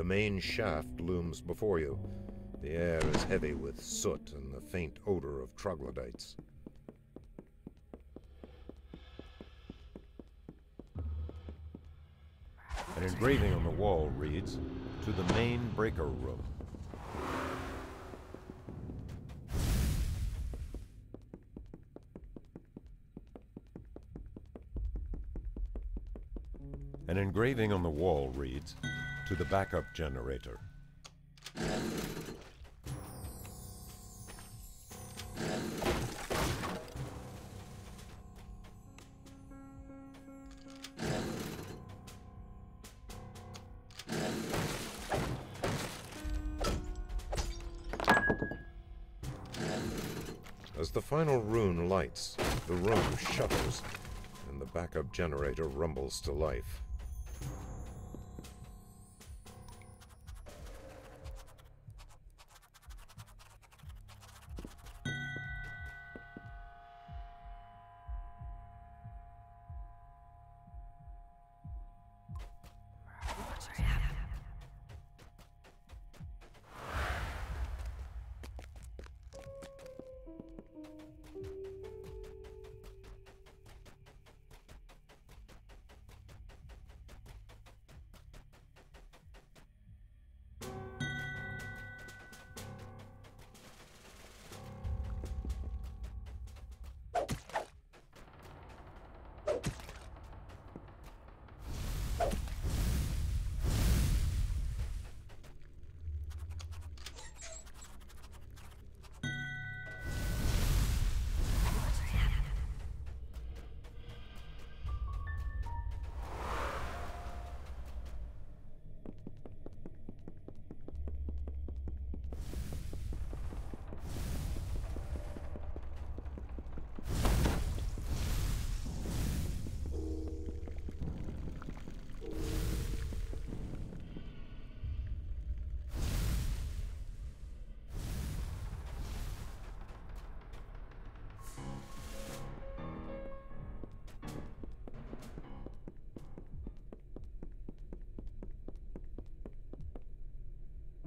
The main shaft looms before you. The air is heavy with soot and the faint odor of troglodytes. An engraving on the wall reads, To the main breaker room. An engraving on the wall reads, To the backup generator. As the final rune lights, the room shudders, and the backup generator rumbles to life.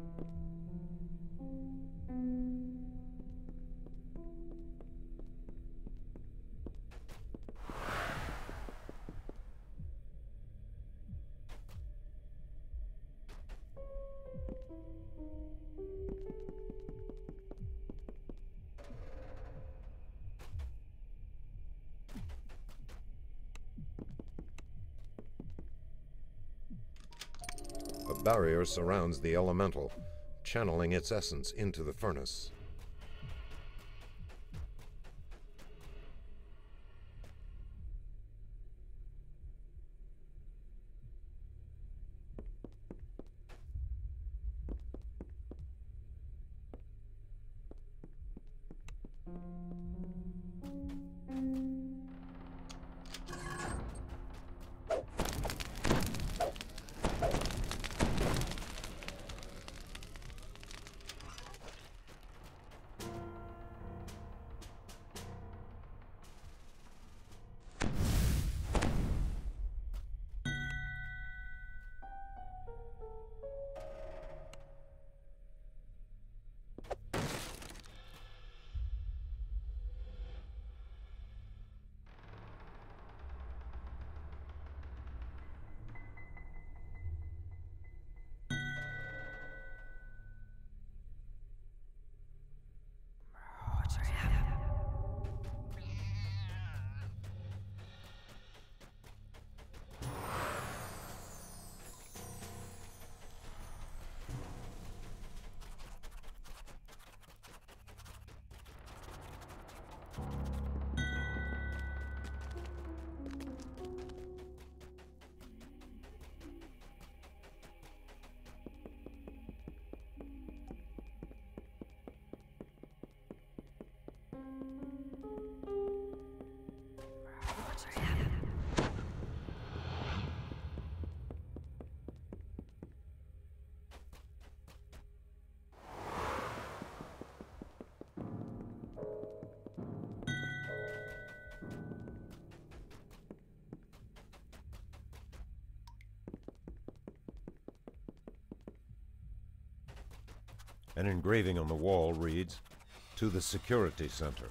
A barrier surrounds the elemental, channeling its essence into the furnace. An engraving on the wall reads, To the Security Center.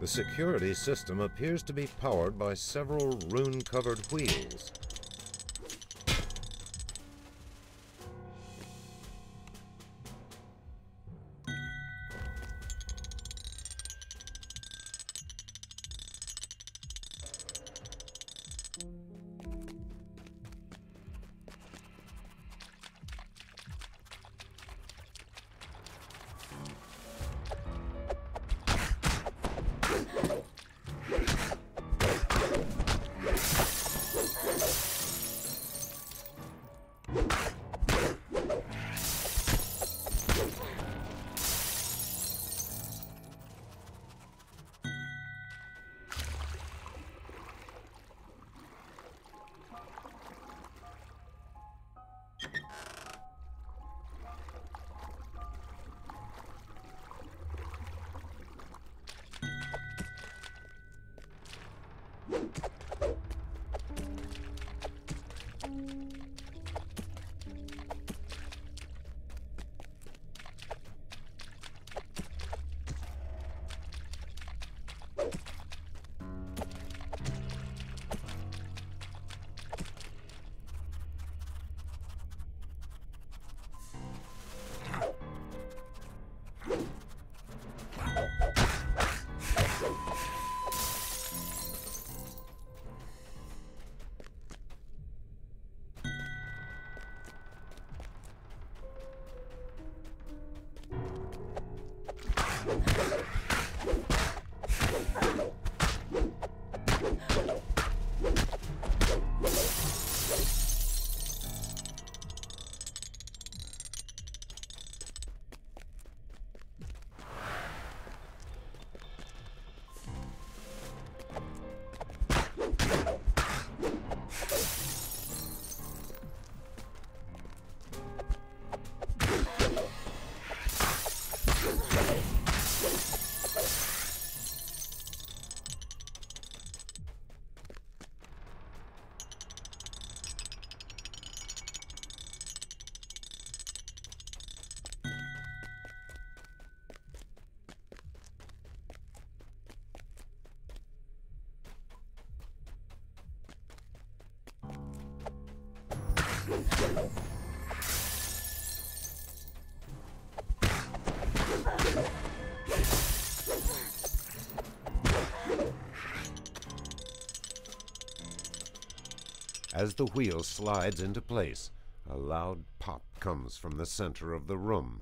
The security system appears to be powered by several rune-covered wheels. you. Come on. As the wheel slides into place, a loud pop comes from the center of the room.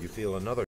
You feel another